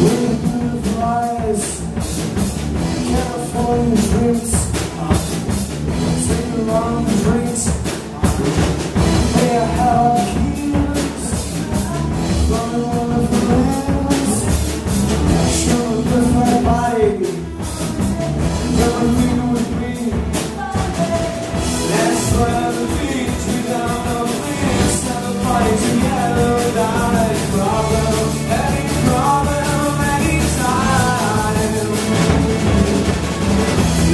Woo!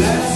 Let's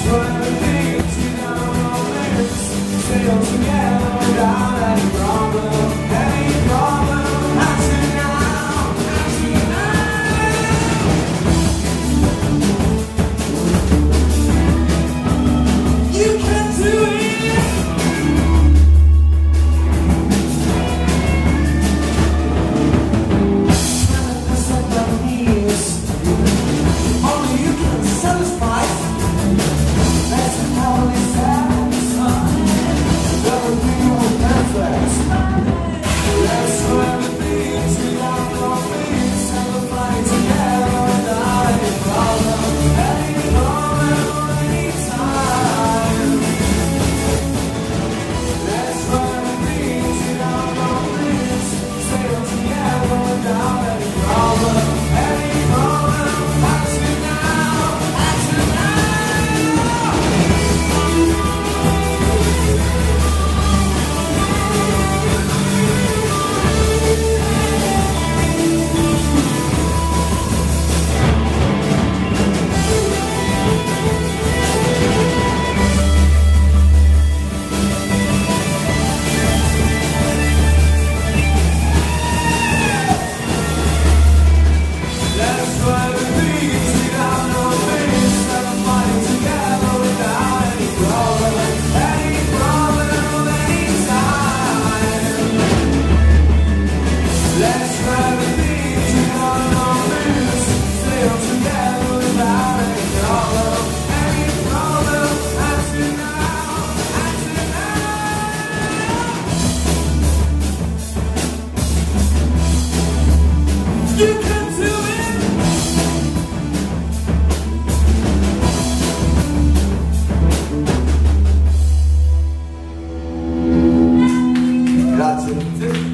Grazie.